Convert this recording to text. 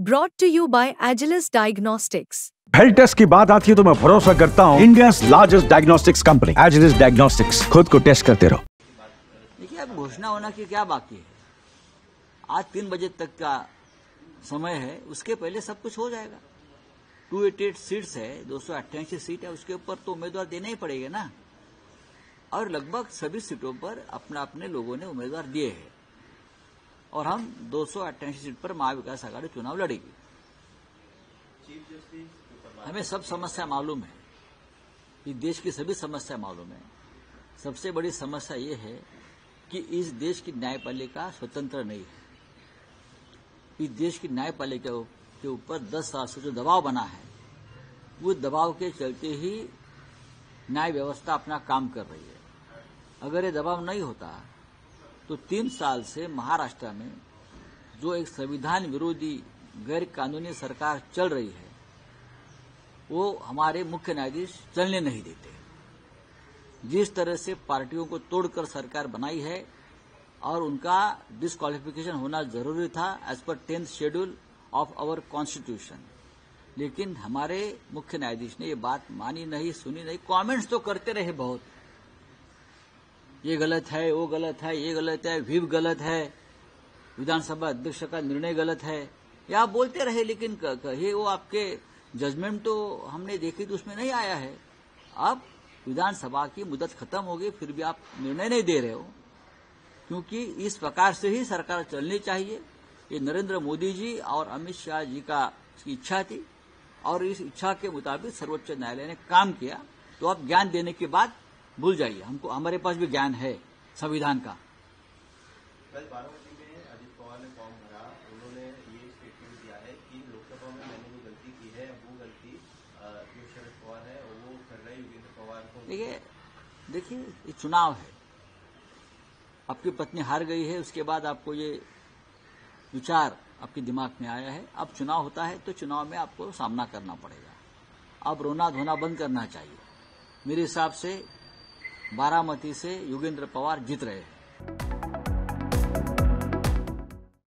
brought to you by Agilus Diagnostics. Health test की बात आती है तो मैं भरोसा करता हूँ। India largest diagnostics company Agilus diagnostics खुद को टेस्ट करते रहो। देखिए अब घोषणा होना की क्या बाकी है? आज तीन बजे तक का समय है उसके पहले सब कुछ हो जाएगा। टू एटी एट सीट्स है दो सौ अट्ठासी सीट है उसके ऊपर तो उम्मीदवार देना ही पड़ेगा ना। और लगभग सभी सीटों पर अपना अपने लोगों ने उम्मीदवार दिए हैं। और हम दो सौ अट्ठासी सीट पर महाविकास आघाड़ी चुनाव लड़ेगी। हमें सब समस्या मालूम है। इस देश की सभी समस्या मालूम है। सबसे बड़ी समस्या ये है कि इस देश की न्यायपालिका स्वतंत्र नहीं है। इस देश की न्यायपालिका के ऊपर 10 साल से जो दबाव बना है वो दबाव के चलते ही न्याय व्यवस्था अपना काम कर रही है। अगर ये दबाव नहीं होता तो तीन साल से महाराष्ट्र में जो एक संविधान विरोधी गैर कानूनी सरकार चल रही है, वो हमारे मुख्य न्यायाधीश चलने नहीं देते। जिस तरह से पार्टियों को तोड़कर सरकार बनाई है और उनका डिस्कालिफिकेशन होना ज़रूरी था एज पर tenth schedule of our constitution लेकिन हमारे मुख्य न्यायाधीश ने ये बात मानी नहीं, सुनी नहीं कमेंट्स तो करते रहे बहुत। ये गलत है, वो गलत है, ये गलत है व्हीप गलत है, विधानसभा अध्यक्ष का निर्णय गलत है। ये आप बोलते रहे, लेकिन कहे वो आपके जजमेंट तो हमने देखी तो उसमें नहीं आया है। अब विधानसभा की मुदत खत्म हो गई, फिर भी आप निर्णय नहीं दे रहे हो। क्योंकि इस प्रकार से ही सरकार चलनी चाहिए। ये नरेंद्र मोदी जी और अमित शाह जी का इच्छा थी, और इस इच्छा के मुताबिक सर्वोच्च न्यायालय ने काम किया। तो अब ज्ञान देने के बाद भूल जाइए हमको हमारे पास भी ज्ञान है संविधान का। कल बारामती में अजित पवार ने फॉर्म भरा उन्होंने ये स्टेटमेंट दिया है कि लोकसभा में मैंने जो गलती की है वो गलती जो शरद पवार है वो कर रहे योगेंद्र पवार को। देखिए देखिए ये चुनाव है। आपकी पत्नी हार गई है उसके बाद आपको ये विचार आपके दिमाग में आया है। अब चुनाव होता है तो चुनाव में आपको सामना करना पड़ेगा। अब रोना धोना बंद करना चाहिए। मेरे हिसाब से बारामती से योगेंद्र पवार जीत रहे हैं।